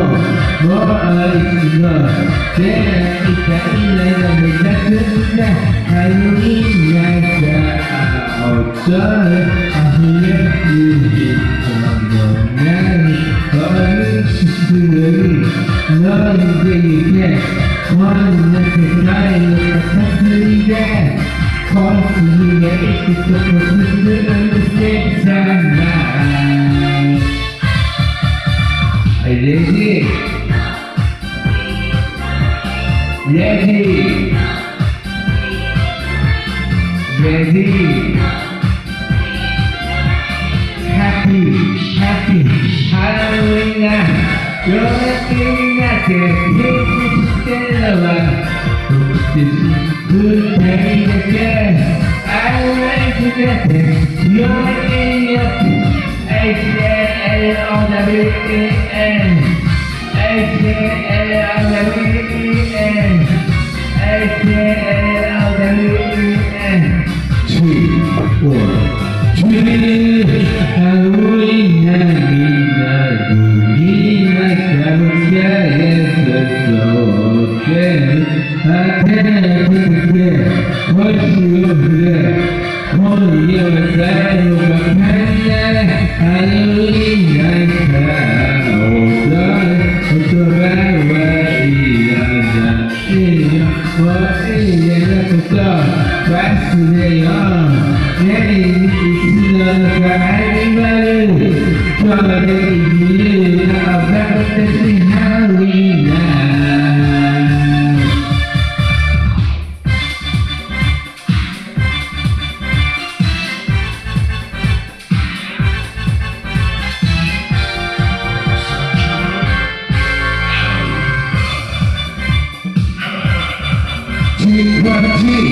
cùng bố ơi ngờ thế là cả đi lại là mình đã đứng ra hãy nghĩ ngay ra ở tới ở nhớ như hiện lòng ngay ở những nơi gì nghe quan nhân thực nay là thật đi ra con người ấy thì tôi không biết understand that Lady. Lady. Ready. Happy, happy, Halloween. You're feeling that the pictures still alive. This good day again. I like to get it. You're in your ông là B E N A C E ông là B E N A C E ông là B E N Three one three Halloween Hallelujah. Hallelujah. Hallelujah. وأي جنات الدار وأحسن الأرض يعني يسلم كعالم فما بين الجنين أربعة تسليمات What a